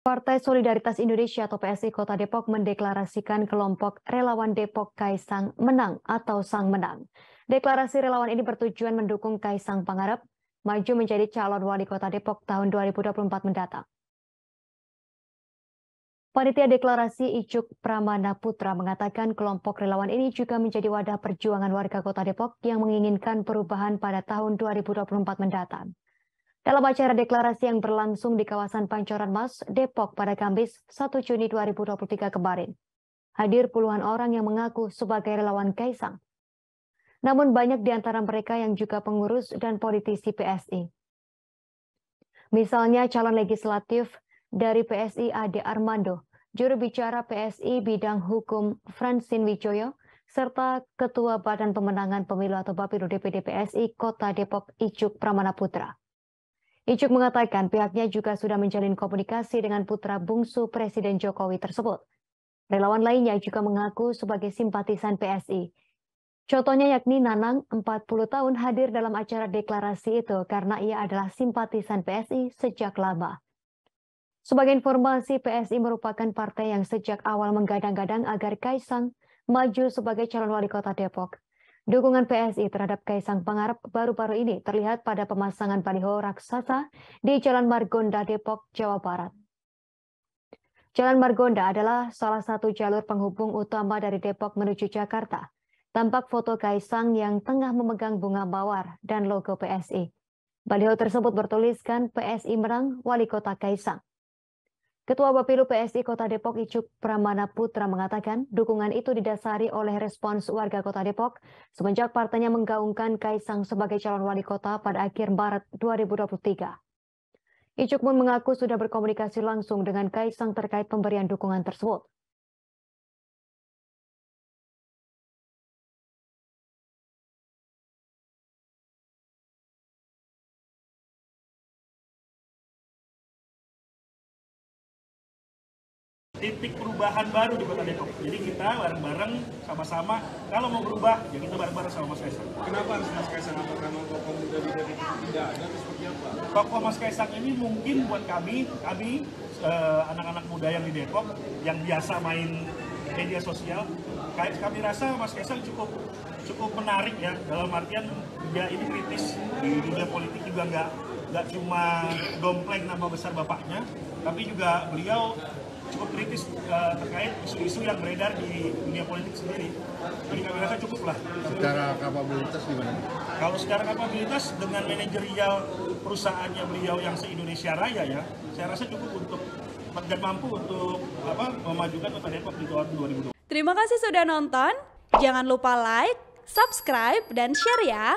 Partai Solidaritas Indonesia atau PSI Kota Depok mendeklarasikan kelompok relawan Depok Kaisang Menang atau Sang Menang. Deklarasi relawan ini bertujuan mendukung Kaisang Pangarep maju menjadi calon wali kota Depok tahun 2024 mendatang. Panitia Deklarasi Icuk Pramana Putra mengatakan kelompok relawan ini juga menjadi wadah perjuangan warga kota Depok yang menginginkan perubahan pada tahun 2024 mendatang. Dalam acara deklarasi yang berlangsung di kawasan Pancoran Mas, Depok pada Kamis 1 Juni 2023 kemarin, hadir puluhan orang yang mengaku sebagai relawan Kaisang. Namun banyak di antara mereka yang juga pengurus dan politisi PSI. Misalnya calon legislatif dari PSI Ade Armando, juru bicara PSI bidang hukum Francine Wijoyo, serta Ketua Badan Pemenangan Pemilu atau Bapilu DPD PSI Kota Depok Icuk Pramana Putra. Icuk mengatakan pihaknya juga sudah menjalin komunikasi dengan putra bungsu Presiden Jokowi tersebut. Relawan lainnya juga mengaku sebagai simpatisan PSI. Contohnya yakni Nanang, 40 tahun hadir dalam acara deklarasi itu karena ia adalah simpatisan PSI sejak lama. Sebagai informasi, PSI merupakan partai yang sejak awal menggadang-gadang agar Kaisang maju sebagai calon wali kota Depok. Dukungan PSI terhadap Kaisang Pangarep baru-baru ini terlihat pada pemasangan baliho raksasa di Jalan Margonda, Depok, Jawa Barat. Jalan Margonda adalah salah satu jalur penghubung utama dari Depok menuju Jakarta. Tampak foto Kaisang yang tengah memegang bunga mawar dan logo PSI. Baliho tersebut bertuliskan PSI Merang Wali Kota Kaisang. Ketua Bapilu PSI Kota Depok Icuk Pramana Putra mengatakan dukungan itu didasari oleh respons warga Kota Depok semenjak partainya menggaungkan Kaisang sebagai calon wali kota pada akhir Maret 2023. Icuk pun mengaku sudah berkomunikasi langsung dengan Kaisang terkait pemberian dukungan tersebut. Titik perubahan baru di Kota Depok. Jadi kita bareng-bareng sama-sama kalau mau berubah ya kita bareng-bareng sama Mas Kaisang. Kenapa harus Mas Kaisang? Apa karena tokoh muda di Depok tidak ada atau seperti apa? Tokoh Mas Kaisang ini mungkin buat kami, kami eh, anak-anak muda yang di Depok yang biasa main media sosial, kami rasa Mas Kaisang cukup cukup menarik ya dalam artian dia ini kritis di dunia politik juga nggak nggak cuma dompleng nama besar bapaknya, tapi juga beliau cukup kritis uh, terkait isu-isu yang beredar di dunia politik sendiri. Jadi kami rasa cukup lah. Secara kapabilitas gimana? Kalau secara kapabilitas dengan manajerial perusahaannya beliau yang se-Indonesia Raya ya, saya rasa cukup untuk dan mampu untuk apa memajukan kota Depok di tahun 2020. Terima kasih sudah nonton. Jangan lupa like, subscribe, dan share ya.